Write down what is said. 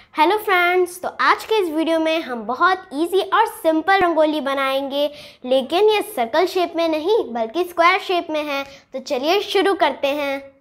Hello friends तो आज के इस वीडियो में हम बहुत इजी और सिंपल रंगोली बनाएँगे, लेकिन ये सर्कल शेप में नहीं, बल्कि स्क्वायर शेप में है। तो चलिए शुरू करते हैं।